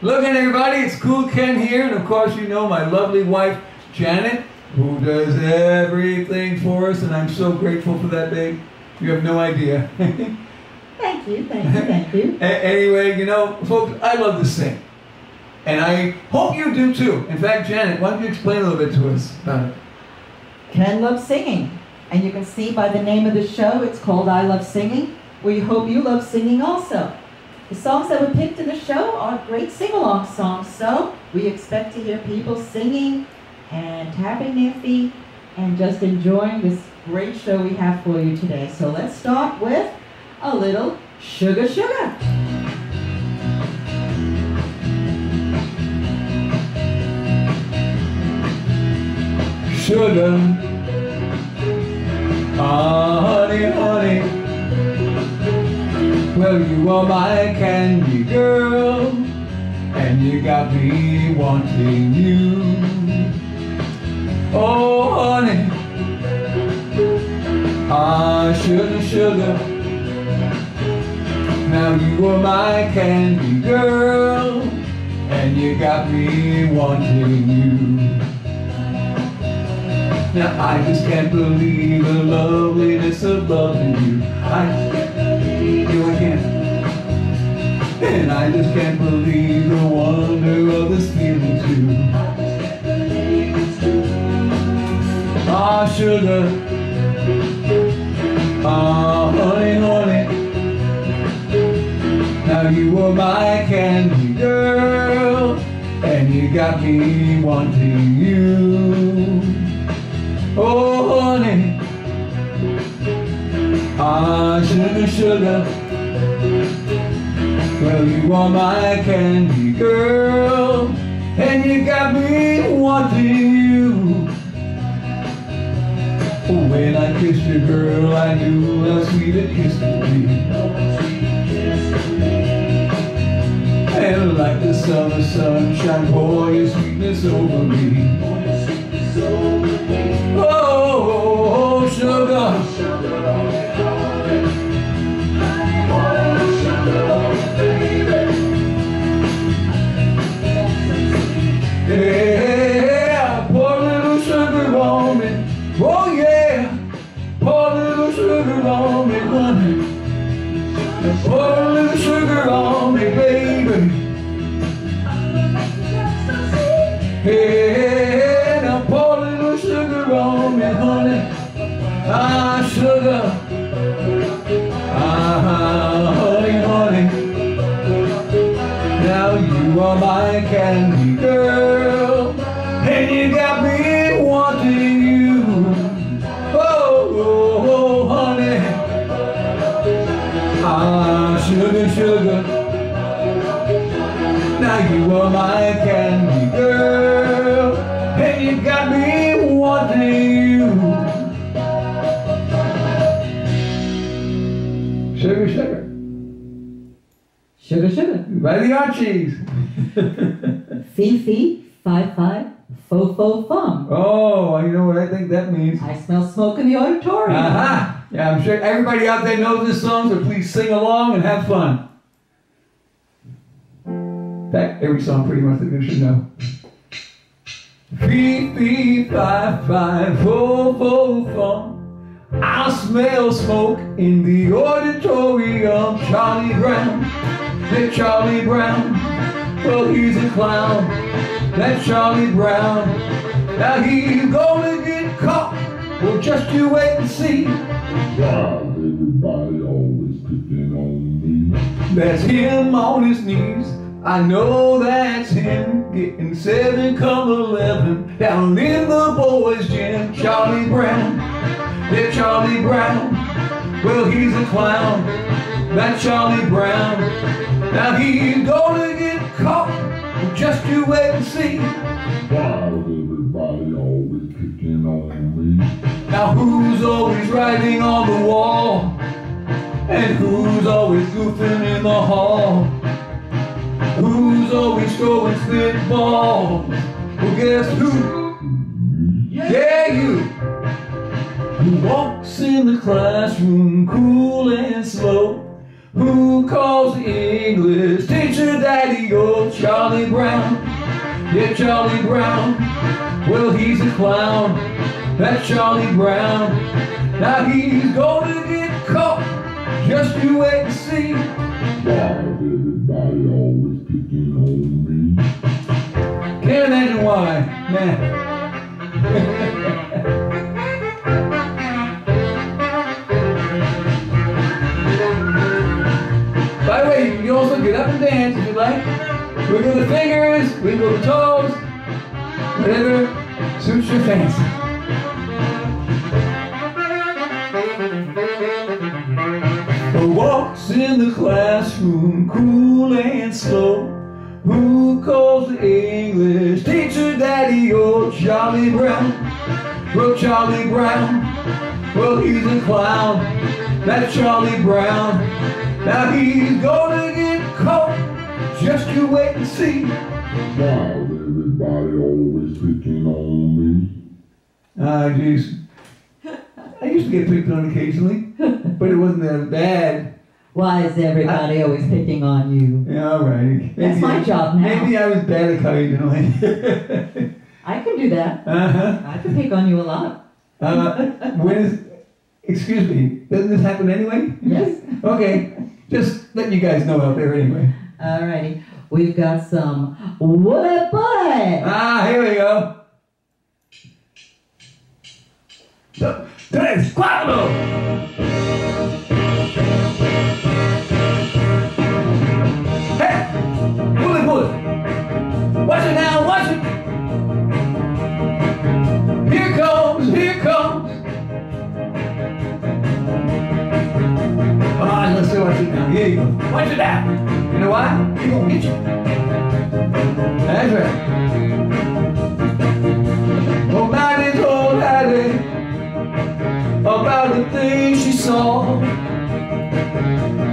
Look at everybody, it's Kool Ken here, and of course you know my lovely wife, Janet, who does everything for us, and I'm so grateful for that, babe. You have no idea. Thank you, thank you, thank you. Anyway, you know, folks, I love to sing. And I hope you do too. In fact, Janet, why don't you explain a little bit to us about it? Ken loves singing. And you can see by the name of the show, it's called I Love Singing. We hope you love singing also. The songs that were picked in the show are great sing-along songs, so we expect to hear people singing and tapping their feet and just enjoying this great show we have for you today. So let's start with a little Sugar Sugar. Sugar. Ah, honey. You are my candy girl, and you got me wanting you. Oh, honey. Ah, sugar, sugar. Now you are my candy girl, and you got me wanting you. Now I just can't believe the loveliness of loving you. I And I just can't believe the wonder of this feeling too. Ah, sugar. Ah, honey, honey. Now you are my candy girl, and you got me wanting you. Oh, honey. Ah, sugar, sugar. Well, you are my candy girl, and you got me wanting you. When I kissed you, girl, I knew how sweet a kiss could be. And like the summer sunshine, pour your sweetness over me. By the Archies. Fifi, Fi Fi, Fo Fo Fum. Oh, you know what I think that means? I smell smoke in the auditorium. Aha! Yeah, I'm sure everybody out there knows this song, so please sing along and have fun. That every song pretty much that you should know. Fee, fee, fi, fi, fo, fo, fum. I smell smoke in the auditorium. Charlie Brown, that Charlie Brown. Well, he's a clown. That Charlie Brown. Now he's gonna get caught. Well, just you wait and see. Why everybody always picking on me? That's him on his knees. I know that's him getting seven come eleven down in the boys' gym. Charlie Brown, yeah, Charlie Brown. Well, he's a clown. That Charlie Brown. Now he's gonna get caught. Just you wait and see. Why everybody always picking on me? Now who's always writing on the wall? And who's always goofing in the hall? Who's always throwing spitballs? Well, guess who? Yeah, you. Who walks in the classroom cool and slow? Who calls English teacher daddy old Charlie Brown? Yeah, Charlie Brown. Well, he's a clown. That's Charlie Brown. Now he's gonna get caught. Just you wait and see. Why everybody always picking on me? Can't imagine why. Man. dance if you like. Wiggle the fingers, wiggle the toes, whatever suits your fancy. Who walks in the classroom cool and slow? Who calls the English teacher daddy? Oh, Charlie Brown. Well, Charlie Brown. Well, he's a clown. That's Charlie Brown. Now he's gonna get caught. Just you wait and see. Why is everybody always picking on me? Ah, jeez. I used to get picked on occasionally, but it wasn't that bad. Why is everybody always picking on you? Yeah, all right. That's my job now. Maybe I was bad at occasionally. I can do that. uh-huh. I can pick on you a lot. Uh, when is, excuse me, doesn't this happen anyway? Yes. Okay, just letting you guys know out there anyway. All righty. We've got some Woolly Bully. Ah, here we go. Tres, cuatro. Hey, bullet, bullet. Watch it now, watch it. Go. Watch it now. You know why? He gonna get you. That's right. Maddie told Hattie about the things she saw.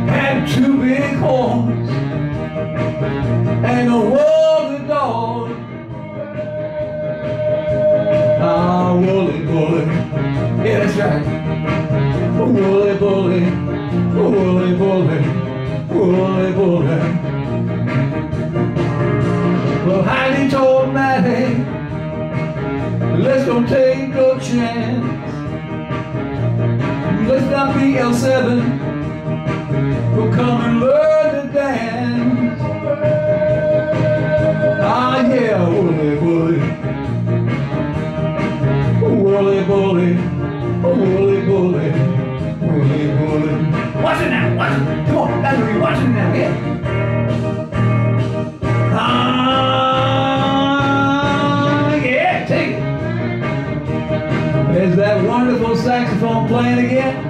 Had two big horns and a woolly dog. Ah, woolly bully. Yeah, that's right. Woolly bully, woolly bully, woolly bully. Well, Heidi told Maddie, let's go take a chance. Let's not be L7. We'll come and learn to dance. Ah, yeah, woolly bully. Watch it now, watch it. Come on, that's what watching now, yeah. Ah, yeah, take it. That wonderful saxophone playing again.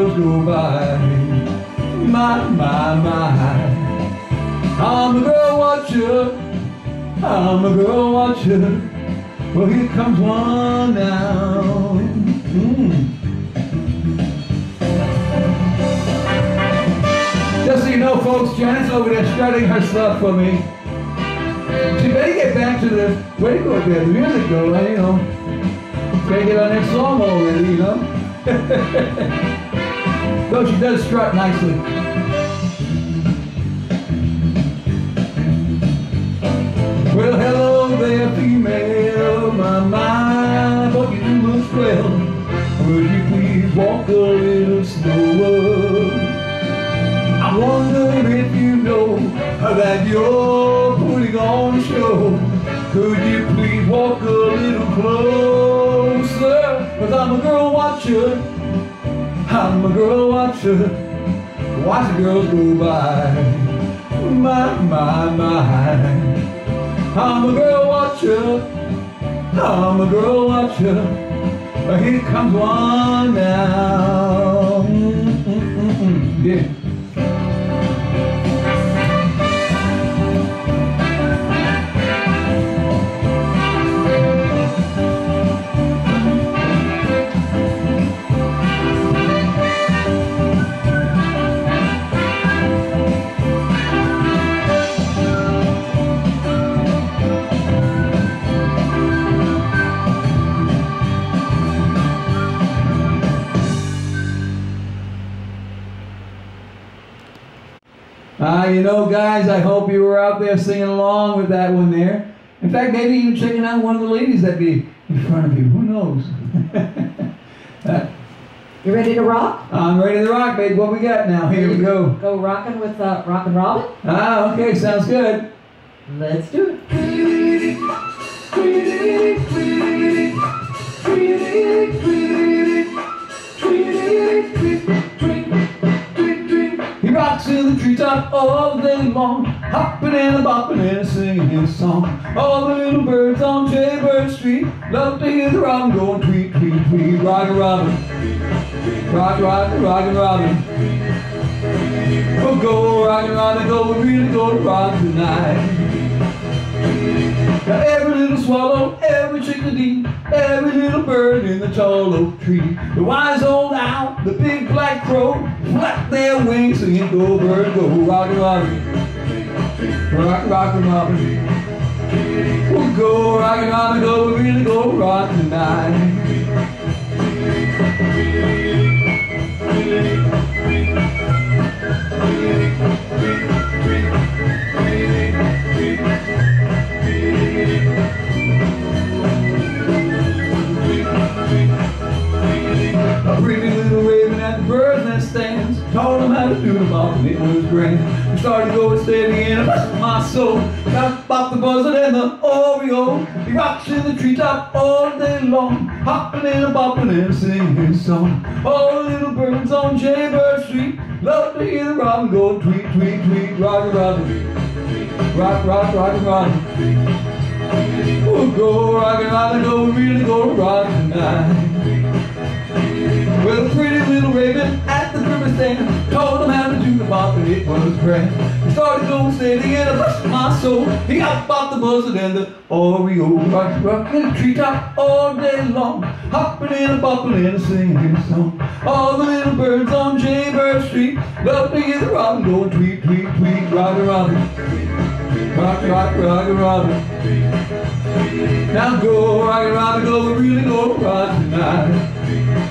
Go by. My, my, my. I'm a girl watcher. I'm a girl watcher. Well, here comes one now. Mm. Just so you know, folks, Janet's over there strutting her stuff for me. She better get back to the, there, the music go, you know. Gotta get our next song already, you know. Though she does strut nicely. Well, hello there, female, my mind, what you do looks well. Would you please walk a little slower? I wonder if you know that you're putting on a show. Could you please walk a little closer? Cause I'm a girl watcher. I'm a girl watcher. Watch girls go by. My, my, my. I'm a girl watcher. I'm a girl watcher. Here comes one now. Ah, you know, guys, I hope you were out there singing along with that one there. In fact, maybe even checking out one of the ladies that'd be in front of you. Who knows? Uh, You ready to rock? I'm ready to rock, babe. What we got now? Here we go. Go rocking with uh, Rockin' Robin? Ah, okay, sounds good. Let's do it. In the treetop all day long, hopping and bopping and singing his song. All the little birds on Jaybird Street love to hear the robin going tweet, tweet, tweet. Rockin' Robin, rock, rock, rockin' Robin. We'll go rockin' Robin, go, we really go to rock tonight. Now every little swallow, every chickadee, every little bird in the tall oak tree, the wise old owl, the big black crow, flap their wings singing go bird go, rockin' robin, rock rockin' robin. We'll go rockin' robin, go, we really go rock tonight. Taught him how to do the and it was grand We started going steady and it blessed my soul. Got bop the buzzard and the oriole. He rocks in the treetop all day long Hopping and bopping and singing his song. All the little birds on Jaybird Street Love to hear the robin go tweet, tweet, tweet Rock, robin Rock, rock, rock, rock We'll go rock and rock and go, really go rock tonight well, a pretty little raven at the river stand told him how to do the bop and it was grand. He started going steady and it blessed my soul. He got bop the buzzard and the oriole. Rock, rock in the treetop all day long. Hopping and bopping and singing his song. All the little birds on Jaybird Street love to hear the robin going tweet, tweet, tweet. Rock. Rock, rock, rock a robin. Now go, rock robin, go, we really go rock tonight.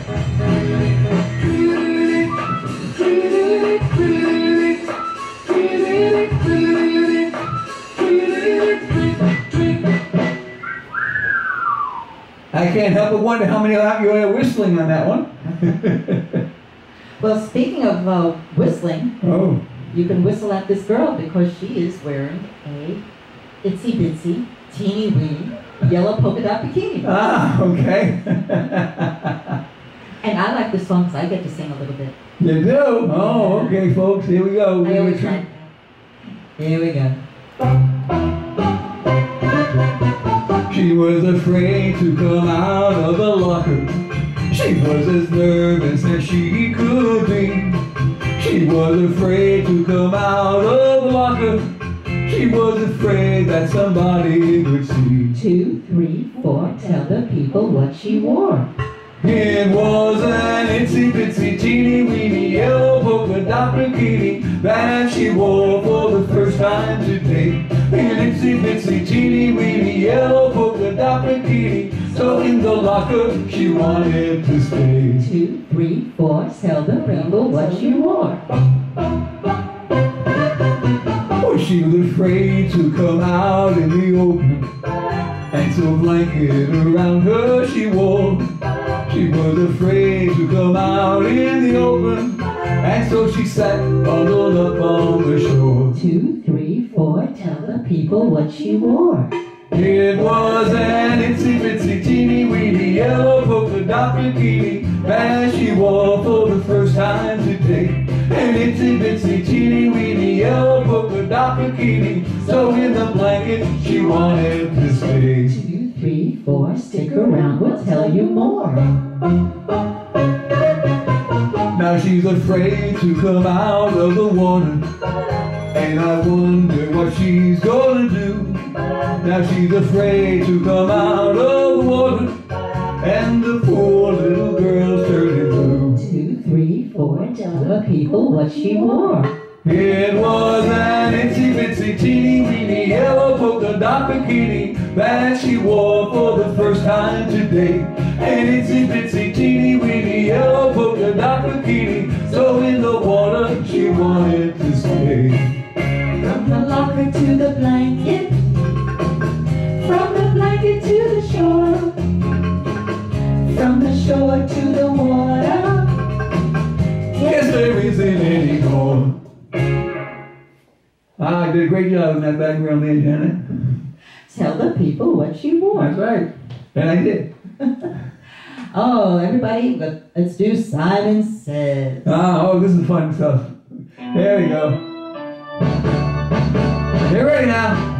I can't help but wonder how many of you are whistling on that one. Well, speaking of uh, whistling, oh, you can whistle at this girl because she is wearing a itsy bitsy, teeny weeny, yellow polka dot bikini. ah, okay. And I like this song because I get to sing a little bit. You do? Oh, okay, folks. Here we go. I always like. Here we go. She was afraid to come out of the locker. She was as nervous as she could be. She was afraid to come out of the locker. She was afraid that somebody would see. Two, three, four. Tell the people what she wore. It was an itsy bitsy teeny weeny yellow polka dot bikini that she wore for the first time today. An itsy bitsy teeny weeny yellow polka dot bikini, so in the locker she wanted to stay. Two, three, four. Tell the people what she wore. Oh, she was afraid to come out in the open, and so blanket around her she wore. She was afraid to come out in the open, and so she sat bundled up on the shore. Two, three, four. Tell the people what she wore. It was an itsy bitsy teeny weeny yellow polka dot bikini that she wore for the first time today. An itsy bitsy teeny weeny yellow polka dot bikini, so in the blanket she wanted to stay. Two, four. Stick around. We'll tell you more. Now she's afraid to come out of the water, and I wonder what she's gonna do. Now she's afraid to come out of the water, and the poor little girl's turning blue. Two, three, four. Tell the people what she wore. It was an itsy bitsy teeny weeny yellow polka dot bikini that she wore for the first time today. An itsy bitsy teeny weeny yellow polka dot bikini, so in the water she wanted to stay. From the locker to the blanket. From the blanket to the shore. From the shore to the water. Yes, there isn't any more. Ah, I did a great job in that background there, Janet. Tell the people what she wore. That's right. And I did. Oh, everybody, let- let's do Simon Says. Ah, oh, this is fun stuff. There we go. Get ready now.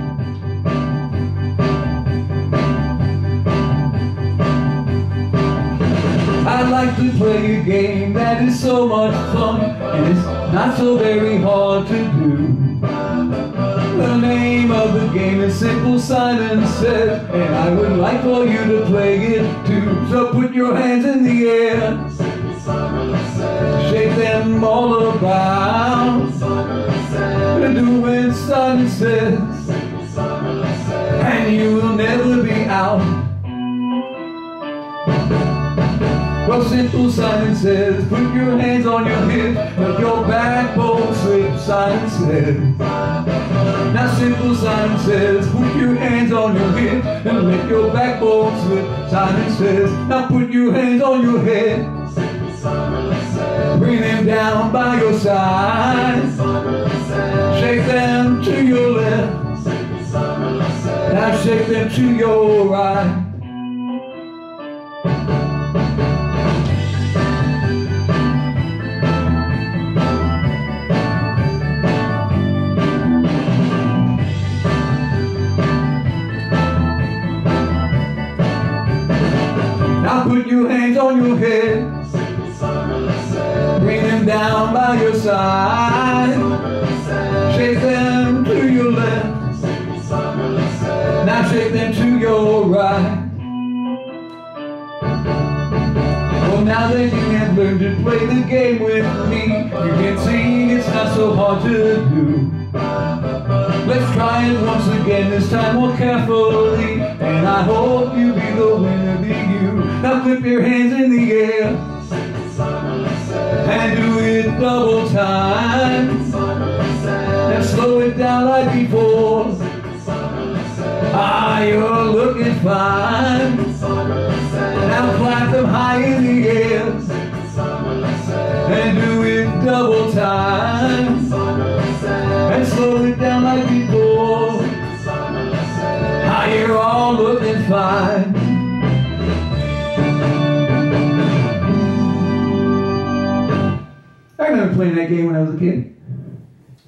I'd like to play a game that is so much fun and it's not so very hard to do. The name of the game is Simple Simon Says, and I would like for you to play it too. So put your hands in the air. Shake them all around. Do it, Simon says, and you will never be out. Well, simple Simon says, put your hands on your hips, let your backbone slip, Simon says. Now simple Simon says, put your hands on your hips and let your backbone slip, Simon says. Now put your hands on your head, bring them down by your side, shake them to your left, now shake them to your right. Side. Shake them to your left. Now shake them to your right. Well, now that you have learned to play the game with me, you can see it's not so hard to do. Let's try it once again, this time more carefully. And I hope you be the winner, be you. Now flip your hands in the air. And do it double time. Now slow it down like before. Ah, you're looking fine. Now clap them high in the air. And do it double time. And slow it down like before. Ah, you're all looking fine. Playing that game when I was a kid.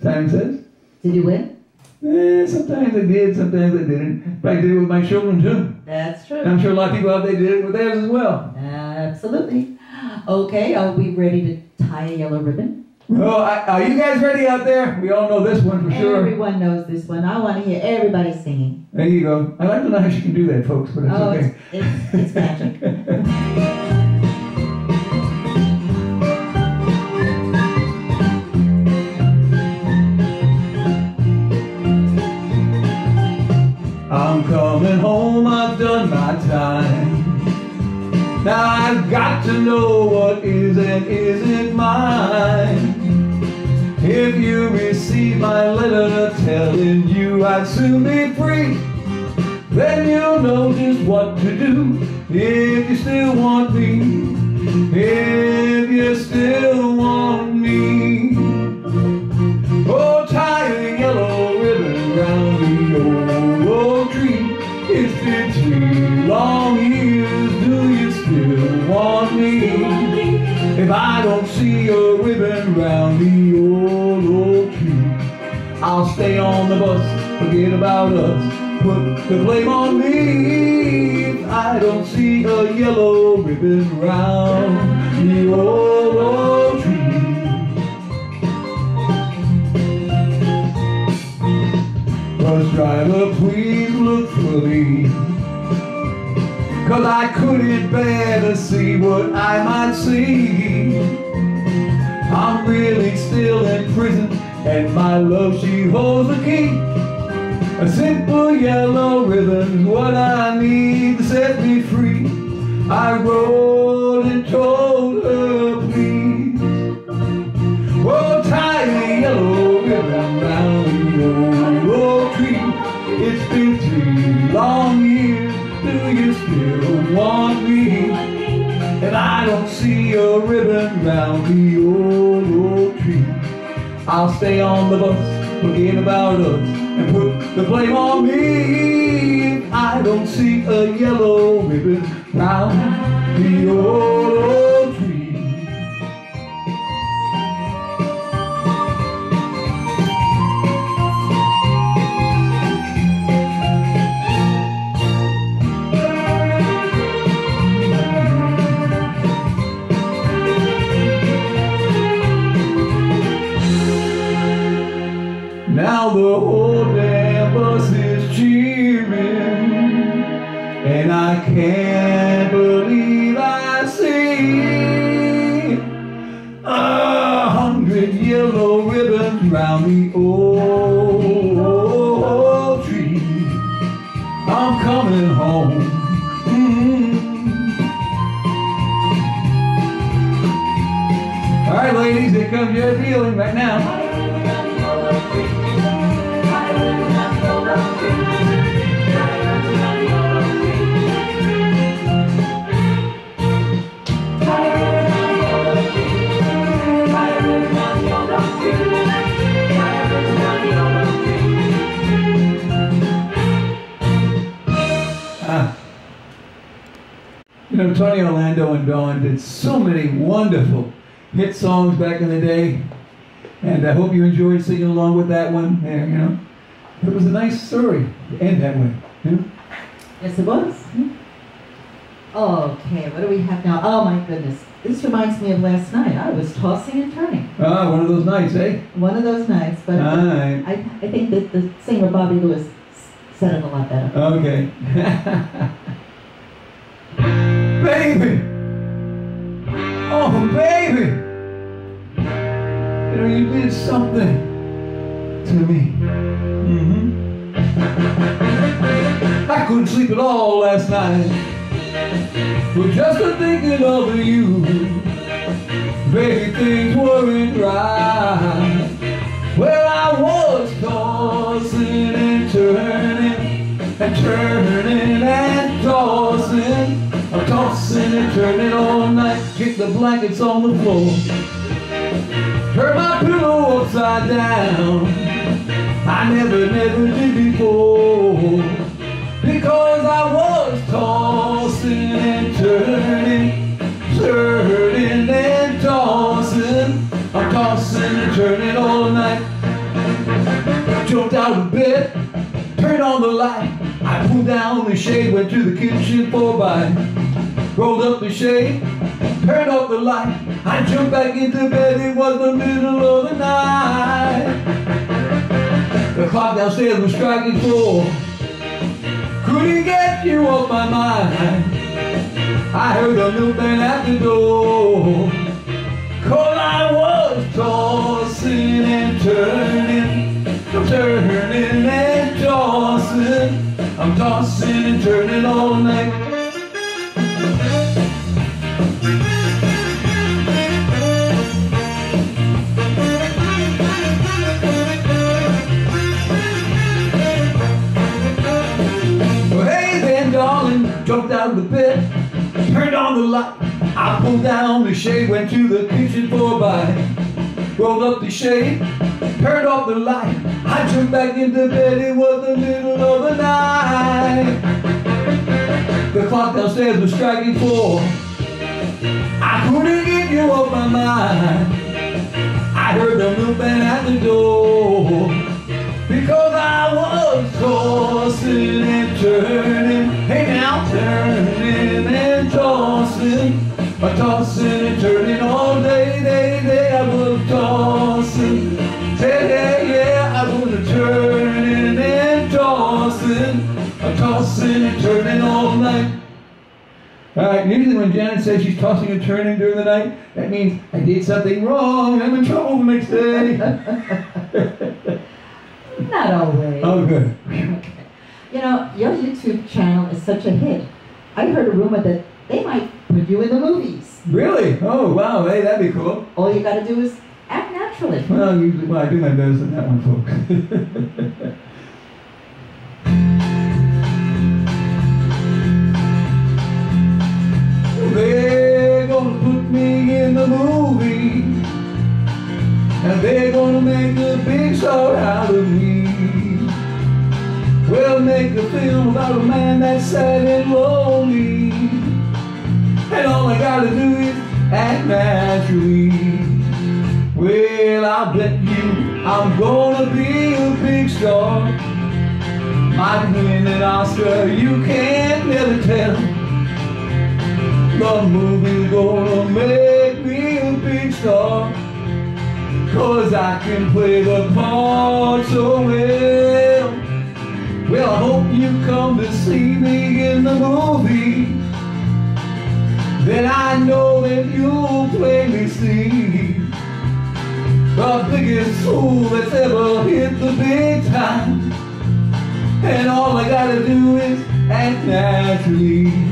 Simon says. Did you win? Eh, sometimes I did, sometimes I didn't. But I did it with my children too. That's true. And I'm sure a lot of people out there did it with theirs as well. Absolutely. Okay, are we ready to tie a yellow ribbon? Oh, I, are you guys ready out there? We all know this one for sure. Everyone knows this one. I want to hear everybody singing. There you go. I'd like to know how she can do that, folks, but it's oh, okay. it's, it's, it's magic. got to know what is and isn't mine. If you receive my letter telling you I'd soon be free, then you'll know just what to do if you still want me. If you still I don't see a ribbon round the old oh, oak tree, I'll stay on the bus. Forget about us. Put the blame on me. I don't see a yellow ribbon round the old oh, oak tree. Bus driver, please look for me. Cause I couldn't bear to see what I might see. I'm really still in prison, and my love, she holds the key. A simple yellow ribbon's what I need to set me free. I wrote and told a ribbon round the old oak tree. I'll stay on the bus, forget about us, and put the blame on me. I don't see a yellow ribbon round the old oak tree. Reminds me of last night. I was tossing and turning. Ah, one of those nights, eh? One of those nights, but right. I, I think that the singer Bobby Lewis said it a lot better. Okay. baby! Oh, baby! You know, you did something to me. Mm-hmm. I couldn't sleep at all last night. But just a thinking of you. Turning and tossing. I'm tossing and turning all night. Kick the blankets on the floor. Turn my pillow upside down. I never, never did before. Because I was tossing and turning, turning and tossing. I'm tossing and turning all night. Jumped out of bed, turned on the light. Pulled down the shade, went to the kitchen for a bite. Rolled up the shade, turned off the light. I jumped back into bed, it was the middle of the night. The clock downstairs was striking four. Couldn't get you off my mind. I heard the milkman at the door. Cause I was tossing and turning, turning and tossing. I'm tossing and turning all night. Well, hey then, darling, jumped out of the bed, turned on the light. I pulled down the shade, went to the kitchen for a bite. Rolled up the shade, turned off the light. I jumped back into bed, it was the middle of the night. The clock downstairs was striking four. I couldn't get you off my mind. I heard the milkman at the door. Because I was tossing and turning, hey now turning and tossing, tossing and turning all day, day, day. I was tossing, hey, hey, yeah, I was turning and tossing, a tossing and turning all night. All right, usually when Janet says she's tossing and turning during the night, that means I did something wrong. I'm in trouble the next day. Not always. oh, good. You know, your YouTube channel is such a hit. I heard a rumor that they might put you in the movies. Really? Oh, wow. Hey, that'd be cool. All you gotta do is act naturally. Well, usually, well, I do my best on that one, folks. They're gonna put me in the movie, and they're gonna make a big star out of me. We'll make a film about a man that's sad and lonely, and all I gotta do is act naturally. Well, I bet you I'm gonna be a big star. Might win an Oscar, you can't never tell. The movie's gonna make me a big star. Cause I can play the part so well. Well, I hope you come to see me in the movie. Then I know that you'll plainly see the biggest fool that's ever hit the big time. And all I gotta do is act naturally.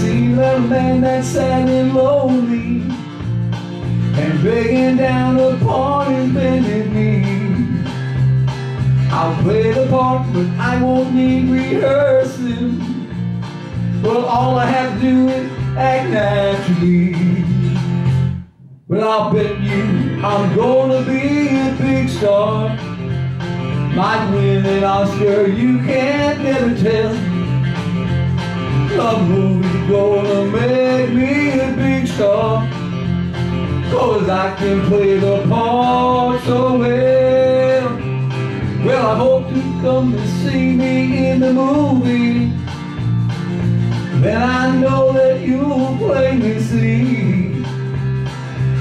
See the man that's sad and lonely and begging down upon his bended knee. I'll play the part, but I won't need rehearsing. Well, all I have to do is act naturally. Well, I'll bet you I'm gonna be a big star. Might win an Oscar, you can't never tell. The movie's gonna make me a big star. Cause I can play the part so well. Well, I hope to come and see me in the movie. Then I know that you'll plainly see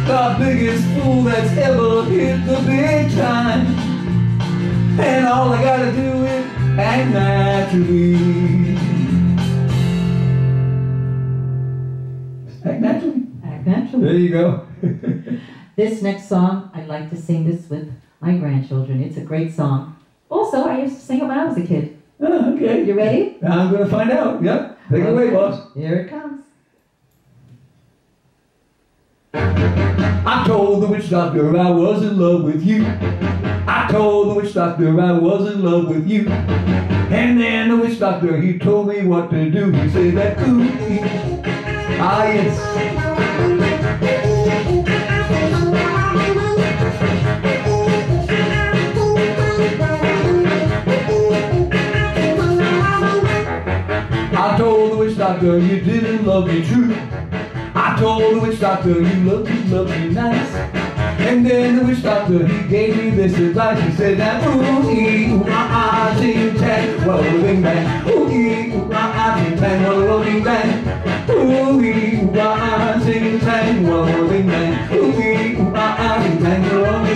the biggest fool that's ever hit the big time. And all I gotta do is act naturally. Act naturally. Act naturally. There you go. This next song, I'd like to sing this with my grandchildren. It's a great song. Also, I used to sing it when I was a kid. Oh, okay. You ready? I'm gonna find out. Yep. Take it away, boss. Here it comes. I told the witch doctor I was in love with you. I told the witch doctor I was in love with you. And then the witch doctor, he told me what to do. He said that cool. Ah, yes. Doctor you didn't love me true. I told the witch doctor, you love me, love me nice. And then the witch doctor, he gave me this advice. He said that ooh ee ooh ah bing bang. Ooh ee ooh ah bing bang. Ooh ee ooh ah bing bang. Ooh ee ooh ah ah ting tang, well bing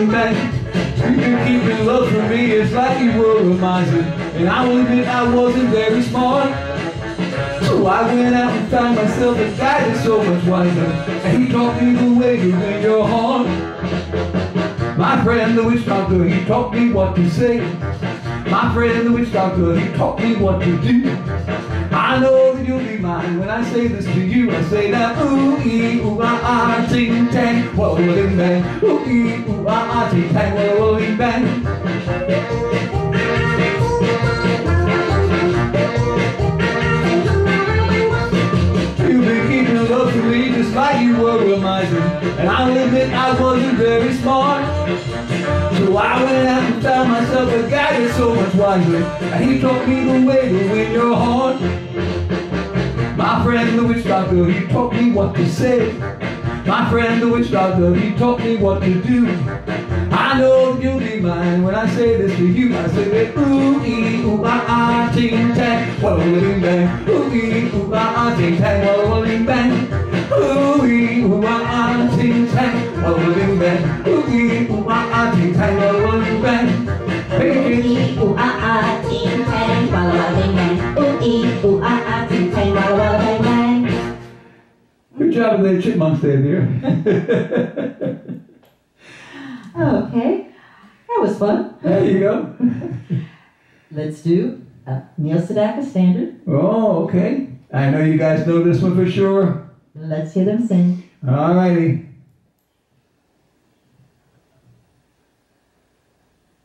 bang. You can keep your love for me, it's like you were a miser. And I will admit I wasn't very smart. I went out and found myself a guy that's so much wiser. And he taught me the way to win your heart. My friend the witch doctor, he taught me what to say. My friend the witch doctor, he taught me what to do. I know that you'll be mine when I say this to you. I say that ooh ee ooh ah ah ting tang, whoa ding bang. Ooh ee ooh ah ah ting tang, whoa ding bang. Like you were a miser. And I'll admit I wasn't very smart. So I went out and found myself a guy that's so much wiser. And he taught me the way to win your heart. My friend the witch doctor, he taught me what to say. My friend the witch doctor, he taught me what to do. I know you'll be mine when I say this to you. I say it ooh ee ooh ah ah ting tang, walla walla bang. Ooh ee ooh ah ah ting tang, walla walla bang. Ooh ooh ting tang, walla walla bang. Ooh ooh ting tang, walla walla bang. Hey, ooh ting tang walla walla bang bang. Ooh ooh ting tang walla walla bang bang. Good job with the chipmunks there, dear. Okay, that was fun. there you go. Let's do a Neil Sedaka standard. Oh, okay. I know you guys know this one for sure. Let's hear them sing. Alrighty.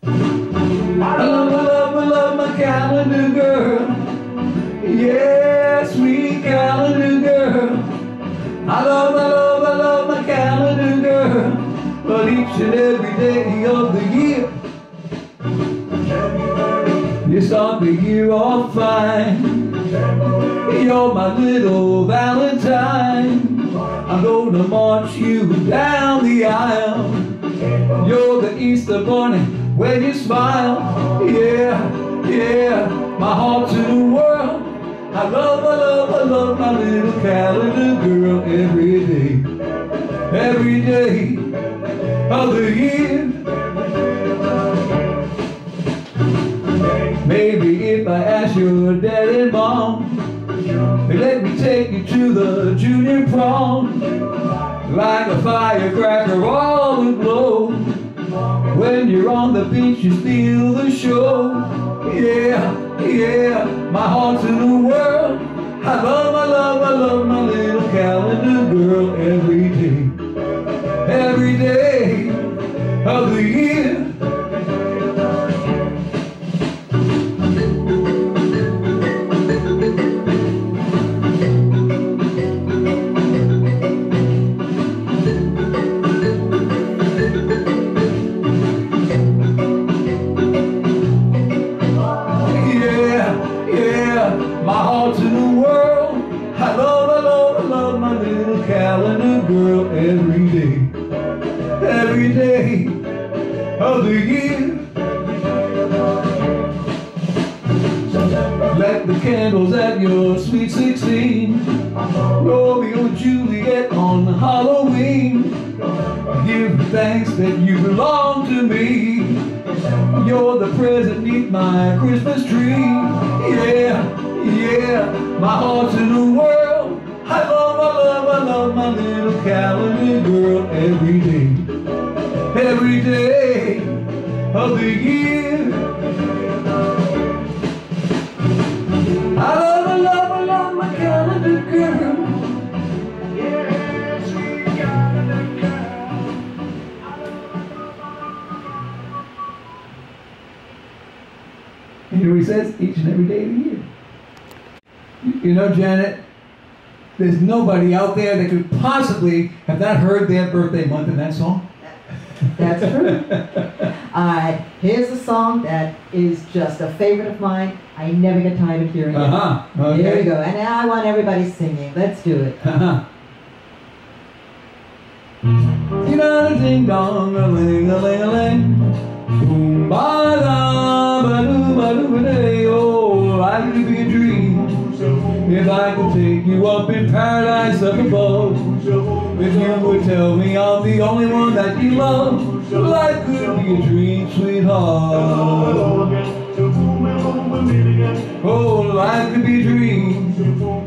I love, I love, I love my calendar girl. Calendar girl. I love, I love, I love my calendar girl. But each and every day of the year, you start the year off fine. You're my little Valentine. I'm gonna march you down the aisle. You're the Easter bunny when you smile. Yeah, yeah, my heart to the world. I love, I love, I love my little calendar girl every day. Every day of the year. Take you to the junior prom. Like a firecracker all aglow. When you're on the beach, you steal the show. Yeah, yeah, my heart's in the world. I love, I love, I love my little calendar girl every day. Every day of the present my Christmas tree. Yeah, yeah, my heart's in the world. I love, I love, I love my little calendar girl every day. Every day of the year. Know, Janet, there's nobody out there that could possibly have not heard their birthday month in that song. That's true. All right, here's a song that is just a favorite of mine. I never get tired of hearing it. Uh-huh. Okay. Here we go. And now I want everybody singing. Let's do it. Uh-huh. You know, ding dong, a ling, a ling, a ling. Boom, ba If I could take you up in paradise up above. If you would tell me I'm the only one that you love. Life could be a dream, sweetheart. Oh, life could be a dream.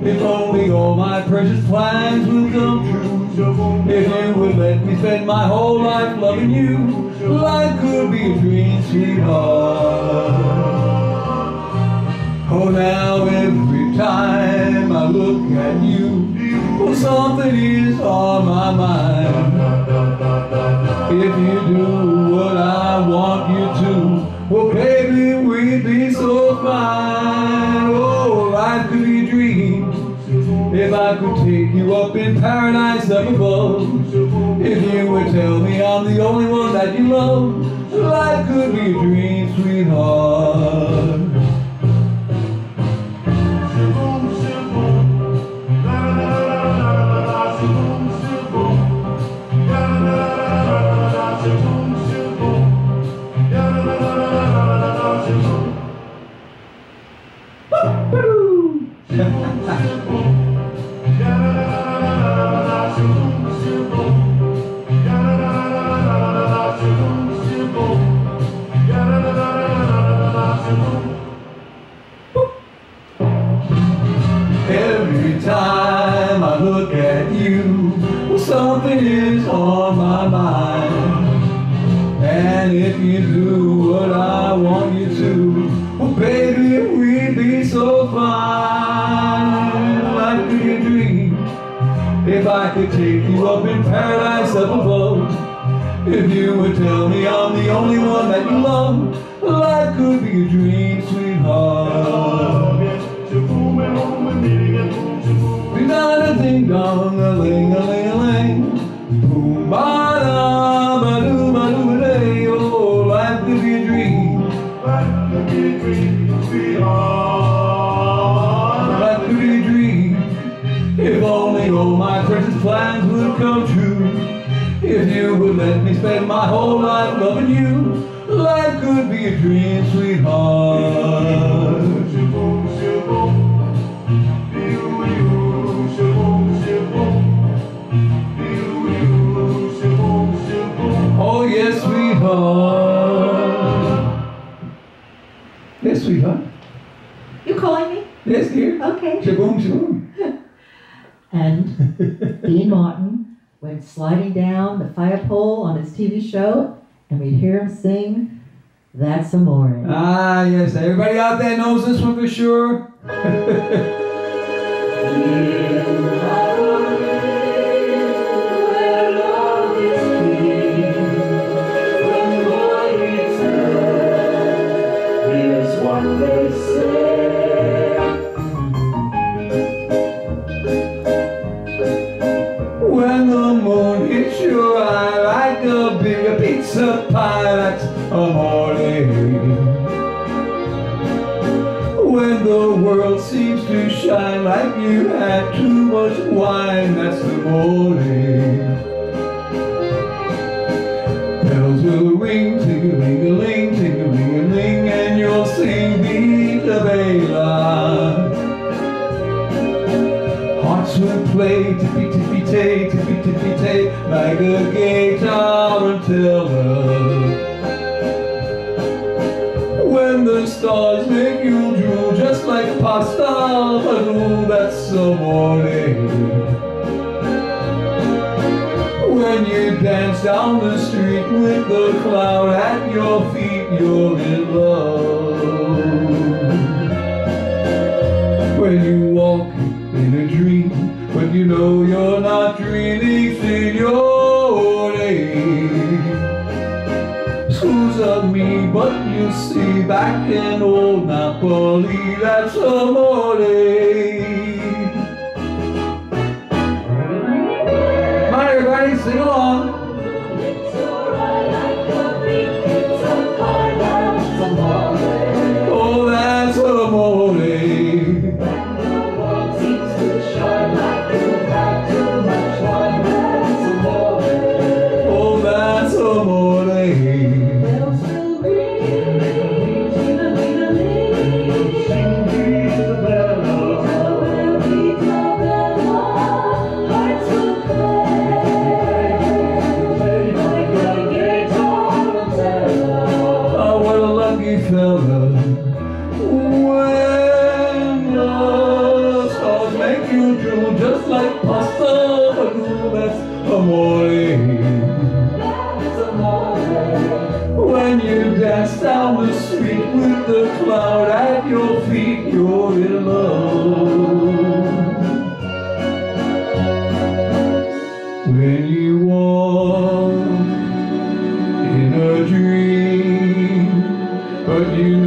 If only all my precious plans would come true. If you would let me spend my whole life loving you, life could be a dream, sweetheart. Oh, now every time At you, well, something is on my mind. If you do what I want you to, well, baby, we'd be so fine. Oh, life could be a dream. If I could take you up in paradise up above If you would tell me I'm the only one that you love Life could be a dream, sweetheart if you do what I want you to. Well baby we'd be so fine. Be a dream. If I could take you up in paradise up above. If you would tell me I'm the only one that you love. Life could be a dream, sweetheart spend my whole life loving you, life could be a dream, sweetheart. Oh yes, sweetheart. Yes, sweetheart. You calling me? Yes, dear. Okay. Shaboom, shaboom. And Dean Martin went sliding down the fire pole on his TV show, and we'd hear him sing, That's Amore. Ah, yes. Everybody out there knows this one for sure. When to shine like you had too much wine, that's the morning. Bells will ring, ting-a-ling-a-ling, ting-a-ling-a-ling, and you'll sing Vita Bella. Hearts will play, tippy tippy tay, tippy tippy tay, like a gay down the street with the cloud at your feet, you're in love. When you walk in a dream, but you know you're not dreaming, signore. Scusa me, but you see, back in old Napoli, that's amore. Come on, everybody, sing along. what you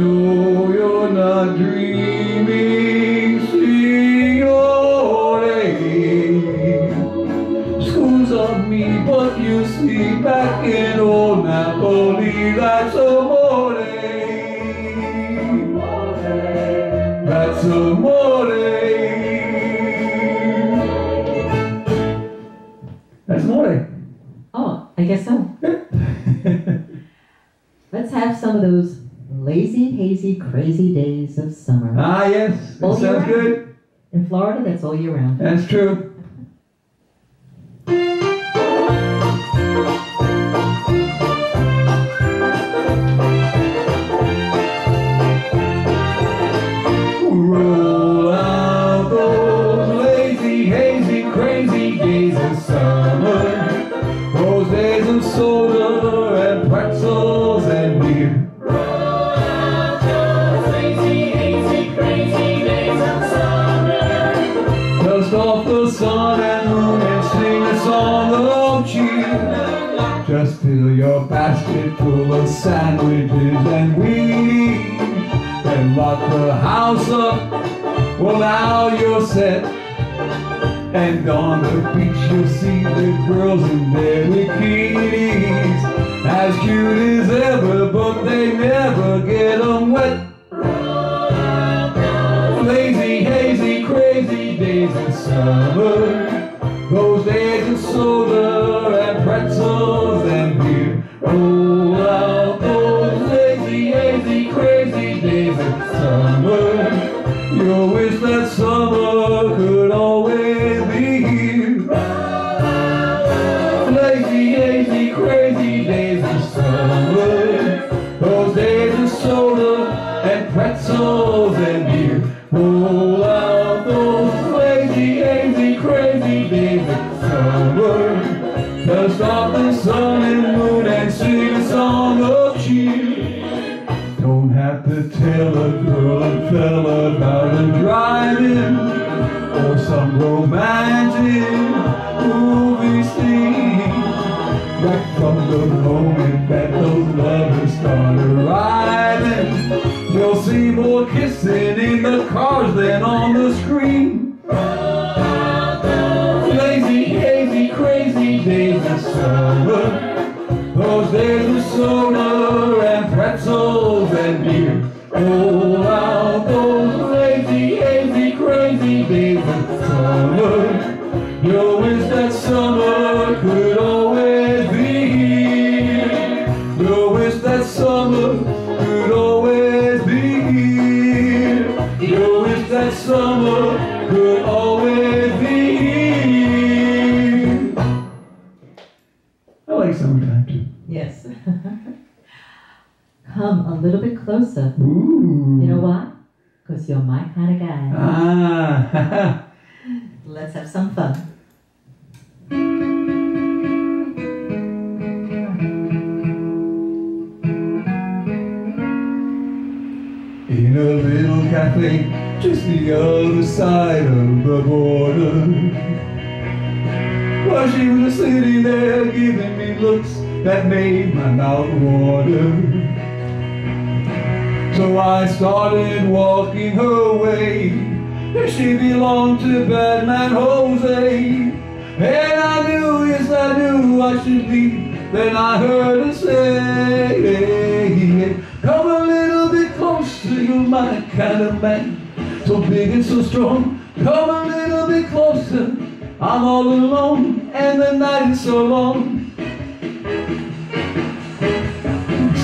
so big and so strong. Come a little bit closer. I'm all alone and the night is so long.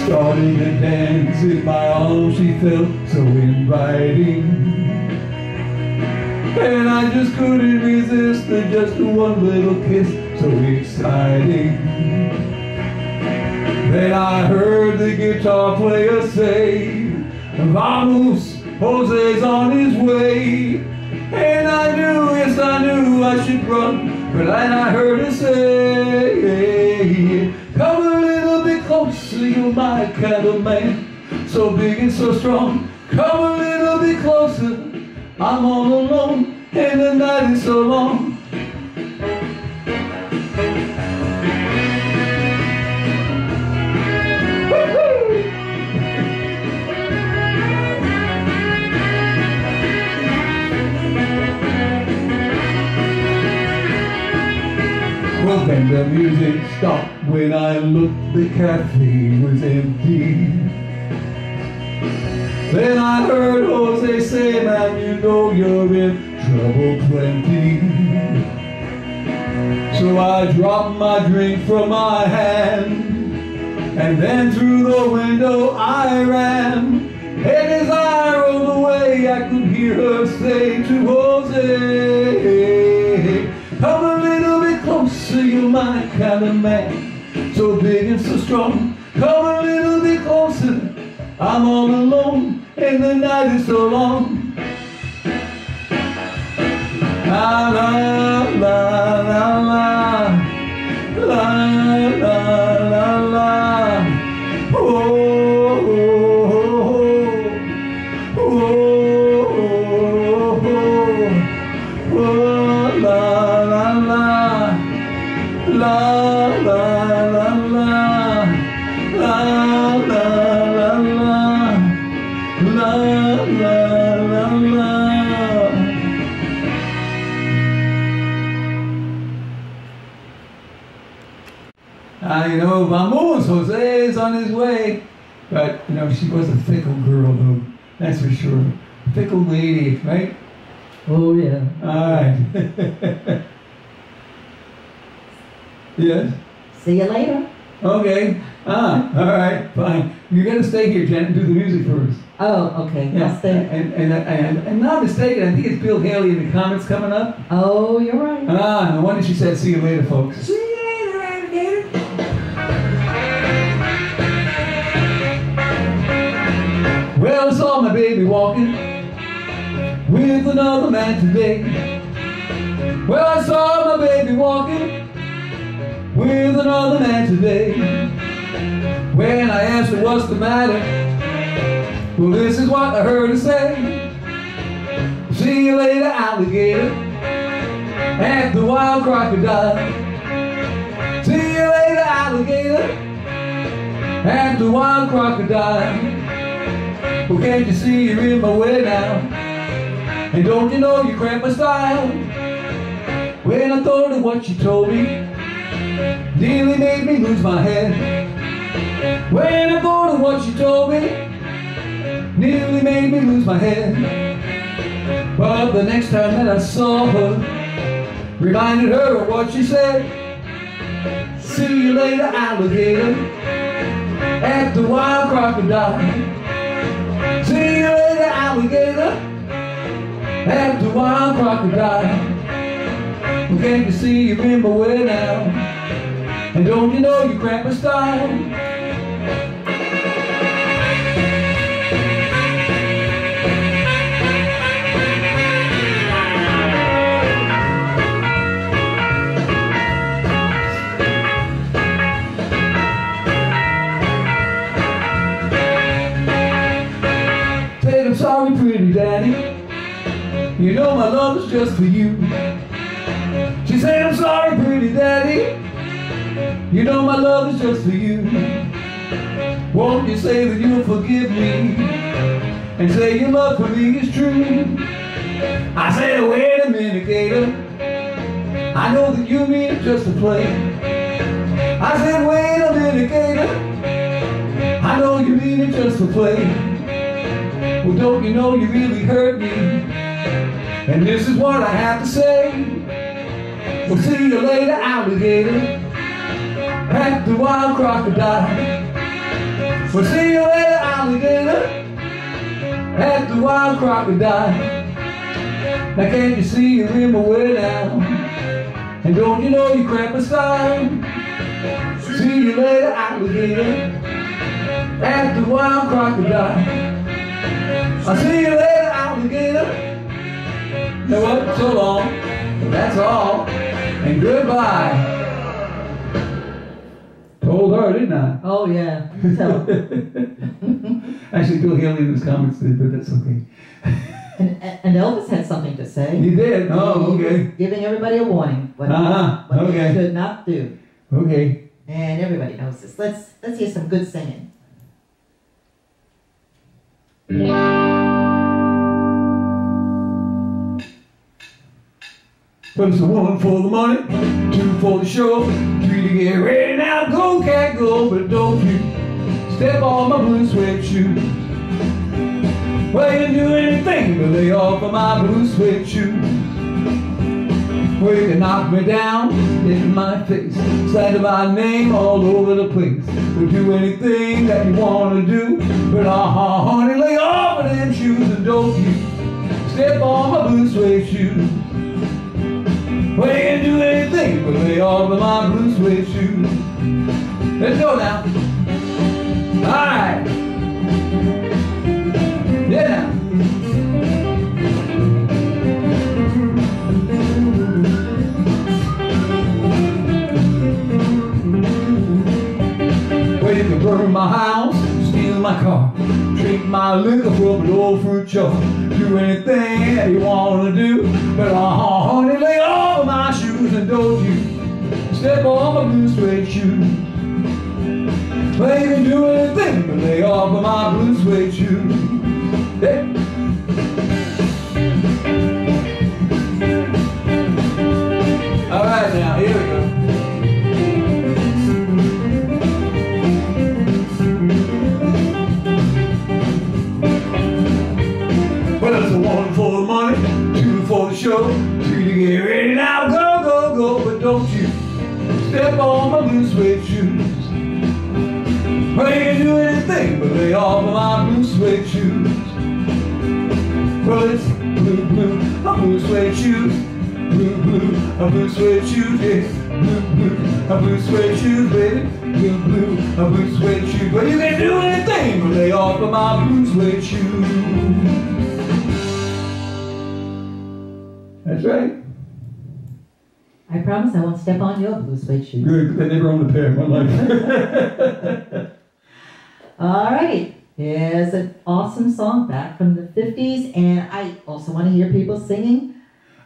Starting to dance in my arms, she felt so inviting. And I just couldn't resist the just one little kiss, so exciting. Then I heard the guitar player say, Vamos Jose's on his way. And I knew, yes, I knew I should run, but then I heard him say, Come a little bit closer, you're my kind of man, so big and so strong. Come a little bit closer, I'm all alone, and the night is so long. Then the music stopped when I looked, the cafe was empty. Then I heard Jose say, man, you know you're in trouble plenty. So I dropped my drink from my hand, and then through the window I ran. And as I rolled away, I could hear her say to Jose, Come you my kind of man So big and so strong. Come a little bit closer. I'm all alone And the night is so long. La la la la la. La la la la. Oh, oh, oh, oh. la la la la la la la la la la la la la la la you know, vamos, Jose is on his way. But, you know, she was a fickle girl, though. That's for sure. Fickle lady, right? Oh, yeah. All right. yes? See you later. Okay. Ah, all right, fine. You're going to stay here, Jen, and do the music for us. Oh, okay. Yeah. I'll stay. And, and, and, and not mistaken, I think it's Bill Haley and the Comets coming up. Oh, you're right. Ah, no wonder she said, see you later, folks. See you later, alligator. Well, I saw my baby walking with another man today. Well, I saw my baby walking with another man today. When I asked her what's the matter, well, this is what I heard her say. See you later, alligator at the wild crocodile. See you later, alligator, at the wild crocodile. Well, can't you see you're in my way now? And don't you know you cramped my style? When I thought of what you told me, nearly made me lose my head. When I thought of what you told me, nearly made me lose my head. But the next time that I saw her, reminded her of what she said. See you later, alligator, at wild crocodile. See you later, alligator, at the wild crocodile. Can't you see you're in my way now? And don't you know you cramped my style? Said I'm sorry, pretty daddy. You know my love is just for you. She said, I'm sorry, pretty daddy. You know my love is just for you. Won't you say that you'll forgive me? And say your love for me is true. I said, wait a minute, Gator. I know that you mean it just to play. I said, wait a minute, Gator. I know you mean it just to play. Well, don't you know you really hurt me? And this is what I have to say. We'll see you later, alligator. At the wild crocodile. We'll see you later, alligator. At the wild crocodile. Now can't you see you're in my way now? And don't you know you my style? See you later, alligator. At the wild crocodile. I'll see you later, alligator. Know what? So long. That's all. And goodbye. Told her, didn't I? Oh, yeah. So, Actually, Bill Haley and his Comets did, but that's okay. and, and Elvis had something to say. He did? Oh, He was okay. Giving everybody a warning. What, Uh-huh. what Okay. they should not do. Okay. And everybody knows this. Let's let's hear some good singing. First one for the money, two for the show, three to get ready now. Go, cat, go, but don't you step on my blue suede shoes. Well, you can do anything but lay off of my blue suede shoes. Well, you can knock me down in my face, slander my name all over the place. We'll do anything that you want to do, but uh-huh, honey, lay off of them shoes and don't you step on my blue suede shoes. Well, you can do anything but lay off of my blue suede shoes. Let's go now. All right. Yeah. now. Well, can burn my house, steal my car, drink my liquor from an old fruit jar, do anything that you want to do, but uh-huh, honey, lay off of my shoes and don't you step on my blue suede shoes. Can do anything but lay off of my blue suede shoes. Hey. All right, now here we go. Show, to get ready now. Go, go, go, but don't you step on my blue suede shoes. You can do anything but lay off of my blue suede shoes. Well, it's blue, blue, a blue suede shoes. Blue, blue, a blue suede shoes, yeah. Blue, blue, a blue suede shoes, baby. Blue, blue, a blue suede shoes. Well, you can do anything but lay off of my blue suede shoes. That's right. I promise I won't step on your blue suede shoes. Good, 'cause I never owned a pair in my life. All right. Here's an awesome song back from the 50s, and I also want to hear people singing.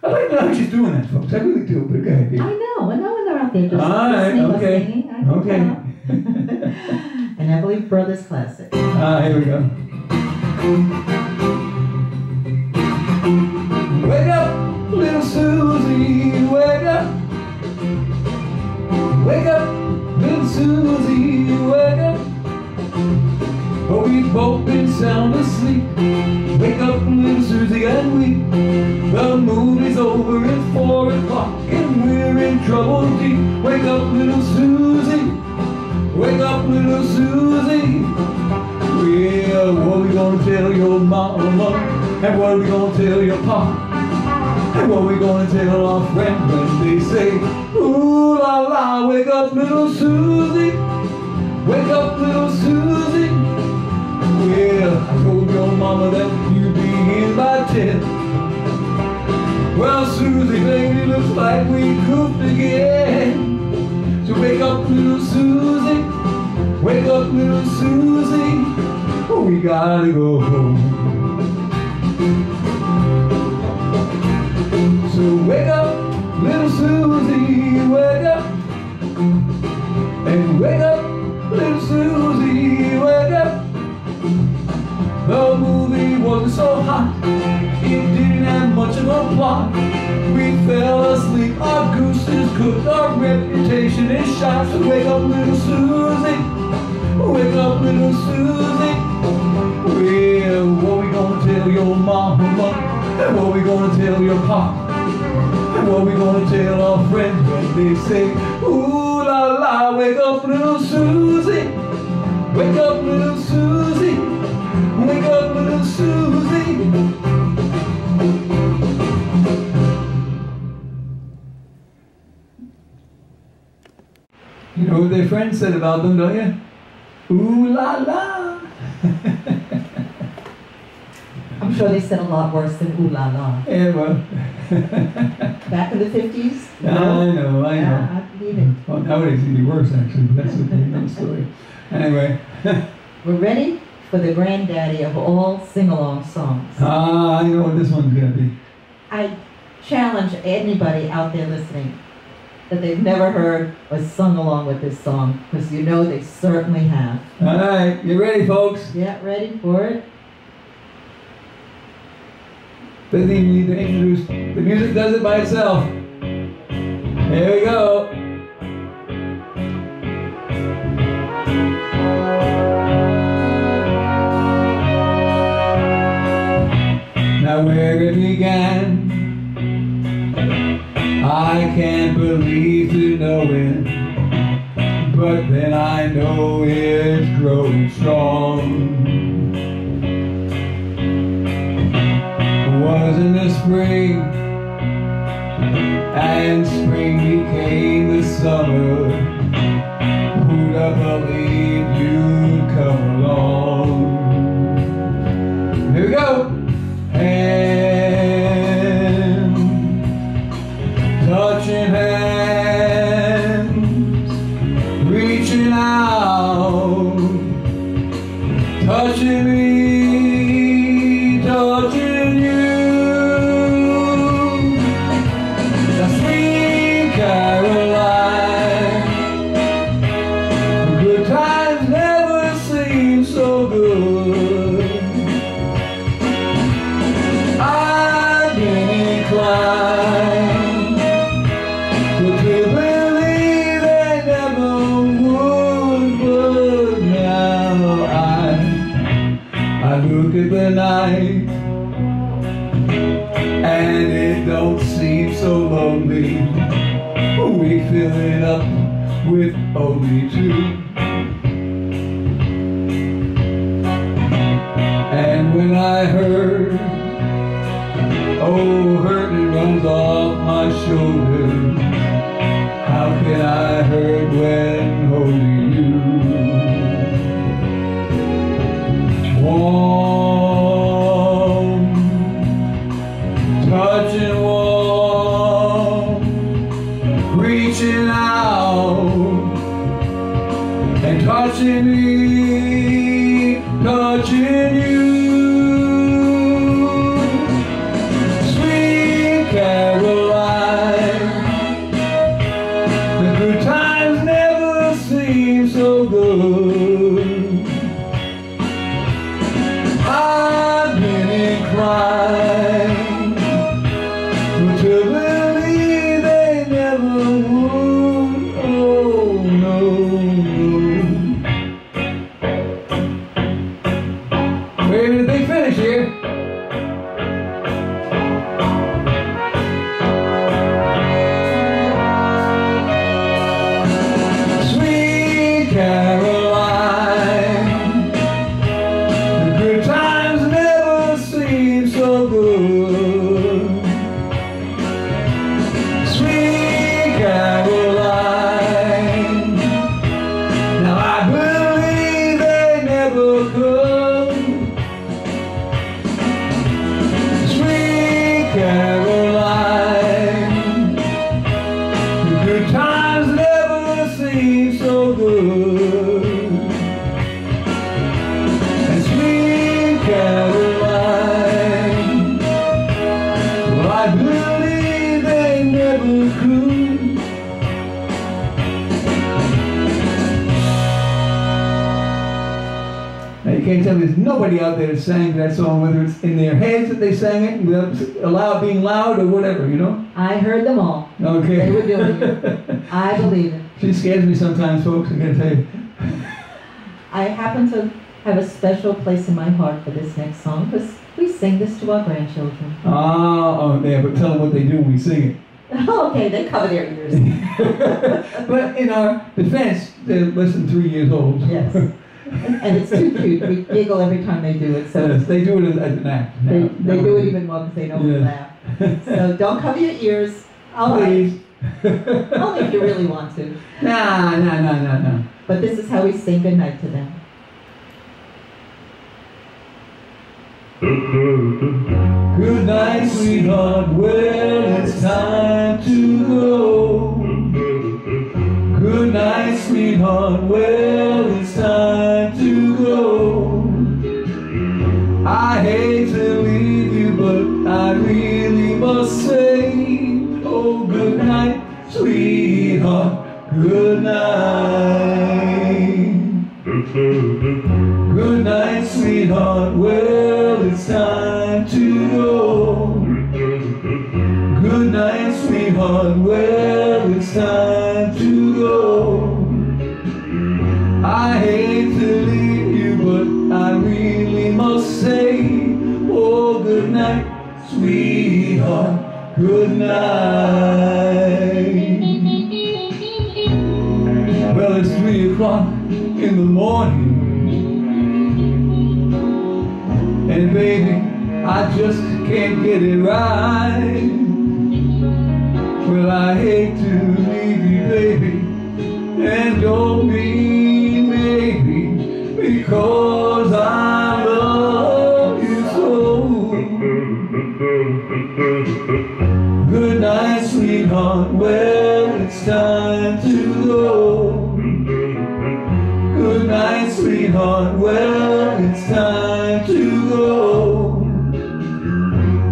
I like to know how she's doing that, folks. I really do, but go ahead, I know, I know when they're out there just All right, listening or okay. singing. I can Okay. tell. An Everly Brothers classic. Ah, here we go. Both been sound asleep. Wake up, Susie, and we. The movie's over at four o'clock, and we're in trouble deep. Wake up, little Susie. Wake up, little Susie. Well, what we gonna tell your mama? And what we gonna tell your pop? And what we gonna tell our friends when they say, Ooh la la, wake up, little Susie. Wake up, little Susie. Mama that you'd be in by ten. Well, Susie, baby, looks like we cooked again. So wake up, little Susie. Wake up, little Susie. Oh, we gotta go home. So wake up, little Susie, wake up. And wake up, The movie wasn't so hot, it didn't have much of a plot. We fell asleep, our goose is cooked, our reputation is shot. So wake up, little Susie, wake up, little Susie. Well, what we gonna tell your mama? And what we gonna tell your pop? And what we gonna tell our friends when they say, Ooh la la, wake up, little Susie. Wake up, little Susie. Wake up, little Susie. You know what their friends said about them, don't you? Ooh la la. I'm sure they said a lot worse than ooh la la. Yeah, well. Back in the 50s? No, I know, I know. Yeah, I believe it. Well, nowadays it'd be worse actually, but that's okay, another story. Anyway, We're ready for the granddaddy of all sing-along songs. ah, I know what this one's gonna be. I challenge anybody out there listening that they've never heard or sung along with this song, because you know they certainly have. All right, you ready, folks? Yeah, ready for it? Doesn't even need to introduce. The music does it by itself. Here we go. Where it began, I can't believe to know it, but then I know it's growing strong. Was in the spring, and spring became the summer. Who'd have believed you'd come along? With me too. And when I heard Oh, Now tell me there's nobody out there that sang that song, whether it's in their heads that they sang it, without allowed being loud or whatever, you know? I heard them all. Okay. They were doing I believe it. she scares me sometimes, folks, I gotta tell you. I happen to have a special place in my heart for this next song because we sing this to our grandchildren. Ah, oh, yeah, but tell them what they do when we sing it. okay, they cover their ears. but in our defense, they're less than three years old. Yes. And it's too cute. We giggle every time they do it. So Yes, they do it as, an act. they, now- they do it even more because they know we laugh. So don't cover your ears. Right. Please. Only if you really want to. Nah, nah, nah, nah, nah. But this is how we sing goodnight to them. Good night, sweetheart. Well, it's time to go. Good night, sweetheart. Well, it's Good night. Good night, sweetheart. Well, it's time to go. Good night, sweetheart. Well, it's time to go. I hate to leave you, but I really must say, oh, good night, sweetheart. Good night. It's three o'clock in the morning. And baby, I just can't get it right. Well, I hate to leave you, baby, and don't be maybe because I love you so. Good night, sweetheart. Well, sweetheart. Well, it's time to go.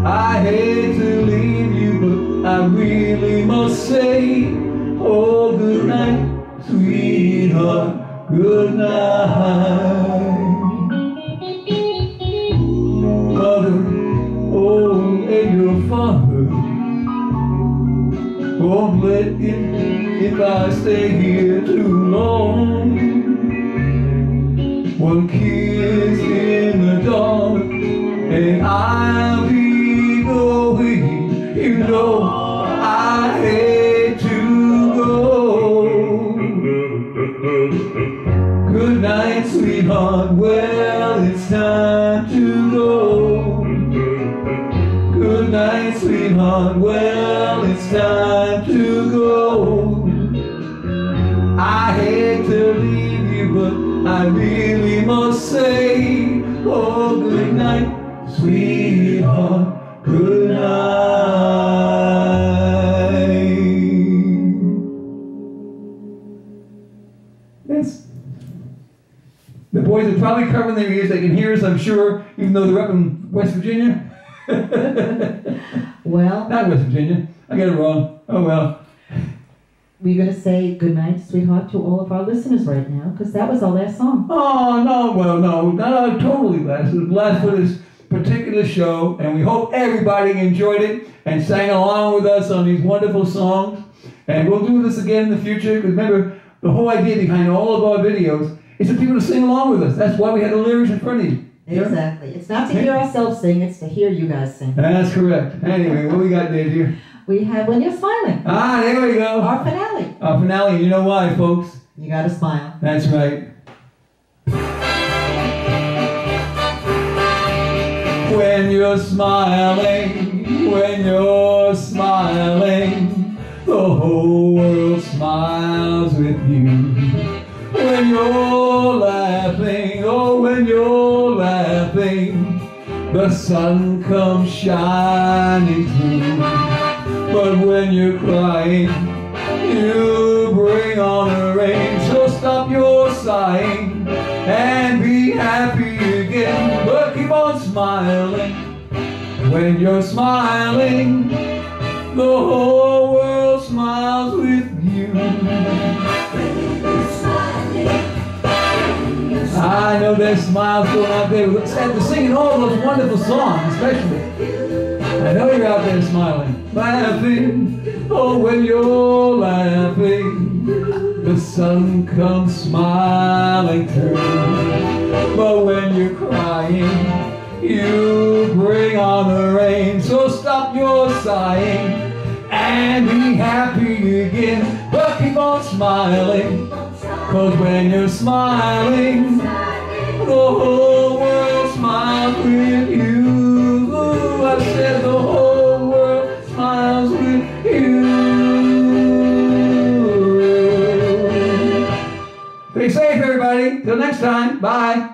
I hate to leave you, but I really must say, oh, good night, sweetheart. Good night. One kiss sure, even though they're up in West Virginia. Well, Not West Virginia. I got it wrong. Oh well. we're going to say goodnight, sweetheart, to all of our listeners right now because that was our last song. Oh no, well no, not totally last. It was last for this particular show, and we hope everybody enjoyed it and sang along with us on these wonderful songs. And we'll do this again in the future. Because remember, the whole idea behind all of our videos is for people to sing along with us. That's why we had the lyrics in front of you. Exactly. It's not to hear ourselves sing, it's to hear you guys sing. That's correct. Anyway, what we got dear? We have When You're Smiling, Ah, there we go. our finale. Our finale. You know why, folks? You got to smile. That's right. When you're smiling, when you're smiling, the whole world smiles with you. When you're laughing, oh, when you're the sun comes shining through. But when you're crying, you bring on the rain. So stop your sighing and be happy again. But keep on smiling. When you're smiling, the whole world smiles with you. I know there's smiles going out there. After singing all those wonderful songs, especially. I know you're out there smiling, laughing. Oh, when you're laughing, the sun comes smiling through. But when you're crying, you bring on the rain. So stop your sighing and be happy again. But keep on smiling, cause when you're smiling, the whole world smiles with you. I said the whole world smiles with you. Stay safe, everybody. Till next time. Bye.